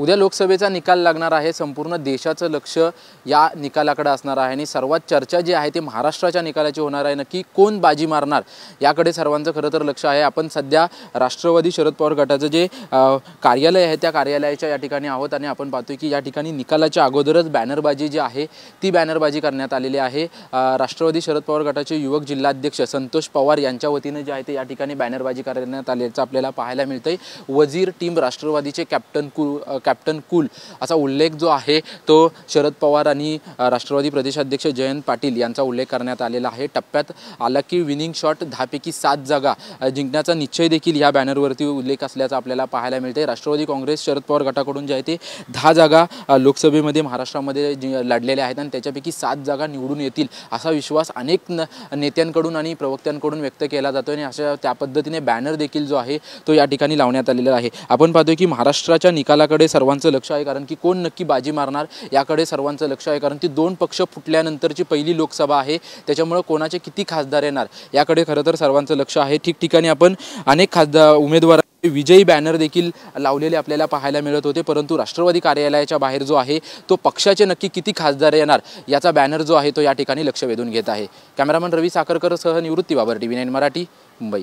उद्या लोकसभेचा निकाल लागणार आहे. संपूर्ण देशाचं लक्ष या निकालाकडे असणार आहे आणि सर्वात चर्चा जी आहे ती महाराष्ट्राच्या निकालाची होणार आहे. नक्की कोण बाजी मारणार याकडे सर्वांचं खरं तर लक्ष आहे. आपण सध्या राष्ट्रवादी शरद पवार गटाचं जे कार्यालय आहे त्या कार्यालयाच्या या ठिकाणी आहोत आणि आपण पाहतोय की या ठिकाणी निकालाच्या अगोदरच बॅनरबाजी जी आहे ती बॅनरबाजी करण्यात आलेली आहे. राष्ट्रवादी शरद पवार गटाचे युवक जिल्हाध्यक्ष संतोष पवार यांच्या वतीनं जे आहे ते या ठिकाणी बॅनरबाजी करण्यात आल्याचं आपल्याला पाहायला मिळतंय. वजीर टीम राष्ट्रवादीचे कॅप्टन कु कॅप्टन कूल असा उल्लेख जो आहे तो शरद पवार आणि राष्ट्रवादी प्रदेशाध्यक्ष जयंत पाटील यांचा उल्लेख करण्यात आलेला आहे. टप्प्यात आला की विनिंग शॉट दहापैकी सात जागा. जिंकण्याचा निश्चय देखील या बॅनरवरती उल्लेख असल्याचा आपल्याला पाहायला मिळते राष्ट्रवादी काँग्रेस शरद पवार गटाकडून जे आहे ते दहा जागा लोकसभेमध्ये महाराष्ट्रामध्ये लढलेल्या आहेत आणि त्याच्यापैकी सात जागा निवडून येतील असा विश्वास अनेक न नेत्यांकडून आणि प्रवक्त्यांकडून व्यक्त केला जातो आणि अशा त्या पद्धतीने बॅनर देखील जो आहे तो या ठिकाणी लावण्यात आलेला आहे. आपण पाहतोय की महाराष्ट्राच्या निकालाकडे सर्वांचं लक्ष आहे कारण की कोण नक्की बाजी मारणार याकडे सर्वांचं लक्ष आहे कारण ती दोन पक्ष फुटल्यानंतरची पहिली लोकसभा आहे त्याच्यामुळं कोणाचे किती खासदार येणार याकडे खरं तर सर्वांचं लक्ष आहे. ठिकठिकाणी आपण अनेक खासदार उमेदवार विजयी बॅनर देखील लावलेले आपल्याला पाहायला मिळत होते परंतु राष्ट्रवादी कार्यालयाच्या बाहेर जो आहे तो पक्षाचे नक्की किती खासदार येणार याचा बॅनर जो आहे तो या ठिकाणी लक्ष वेधून घेत आहे. कॅमेरामन रवी साखरकर सह Nivrutti Babar T V nine Marathi Mumbai.